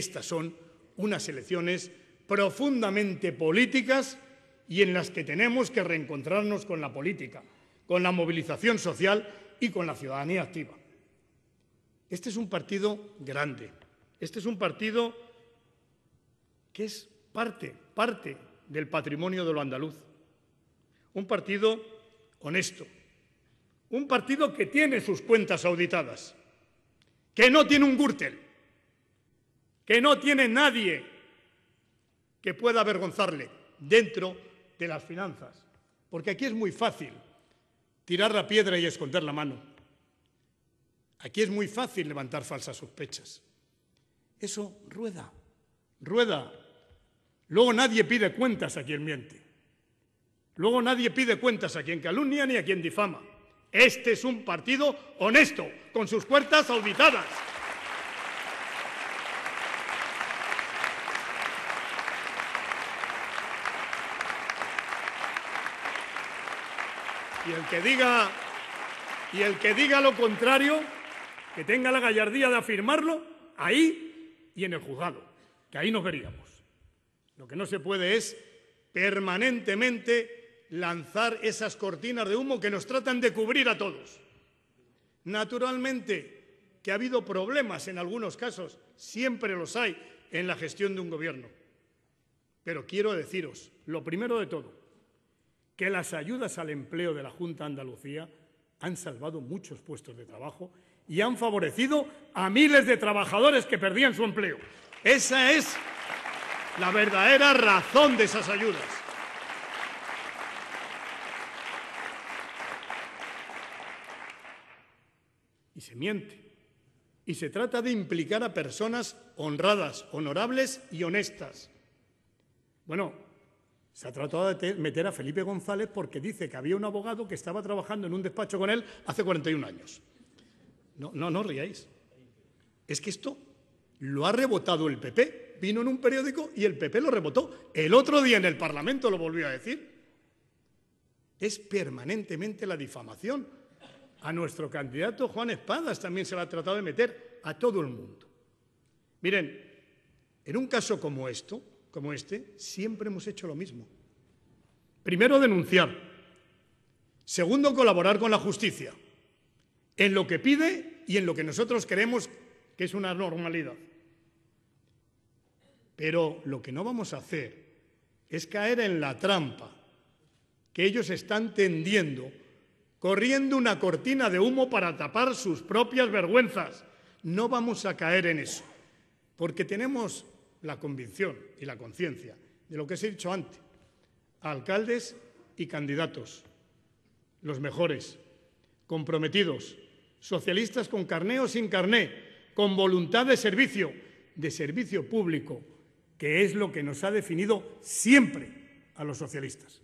Estas son unas elecciones profundamente políticas y en las que tenemos que reencontrarnos con la política, con la movilización social y con la ciudadanía activa. Este es un partido grande, este es un partido que es parte, parte del patrimonio de lo andaluz, un partido honesto, un partido que tiene sus cuentas auditadas, que no tiene un Gürtel, que no tiene nadie que pueda avergonzarle dentro de las finanzas. Porque aquí es muy fácil tirar la piedra y esconder la mano. Aquí es muy fácil levantar falsas sospechas. Eso rueda, rueda. Luego nadie pide cuentas a quien miente. Luego nadie pide cuentas a quien calumnia ni a quien difama. Este es un partido honesto, con sus puertas auditadas. Y el que diga y el que diga lo contrario, que tenga la gallardía de afirmarlo ahí y en el juzgado, que ahí nos veríamos. Lo que no se puede es permanentemente lanzar esas cortinas de humo que nos tratan de cubrir a todos. Naturalmente que ha habido problemas en algunos casos, siempre los hay en la gestión de un gobierno. Pero quiero deciros, lo primero de todo, que las ayudas al empleo de la Junta de Andalucía han salvado muchos puestos de trabajo y han favorecido a miles de trabajadores que perdían su empleo. Esa es la verdadera razón de esas ayudas. Y se miente. Y se trata de implicar a personas honradas, honorables y honestas. Bueno, se ha tratado de meter a Felipe González porque dice que había un abogado que estaba trabajando en un despacho con él hace 41 años. No, no, no riáis. Es que esto lo ha rebotado el PP. Vino en un periódico y el PP lo rebotó. El otro día en el Parlamento lo volvió a decir. Es permanentemente la difamación. A nuestro candidato Juan Espadas también se le ha tratado de meter a todo el mundo. Miren, en un caso como esto, como este, siempre hemos hecho lo mismo. Primero, denunciar. Segundo, colaborar con la justicia en lo que pide y en lo que nosotros creemos que es una normalidad. Pero lo que no vamos a hacer es caer en la trampa que ellos están tendiendo, corriendo una cortina de humo para tapar sus propias vergüenzas. No vamos a caer en eso, porque tenemos la convicción y la conciencia de lo que os he dicho antes. Alcaldes y candidatos, los mejores, comprometidos, socialistas con carné o sin carné, con voluntad de servicio, de servicio público, que es lo que nos ha definido siempre a los socialistas.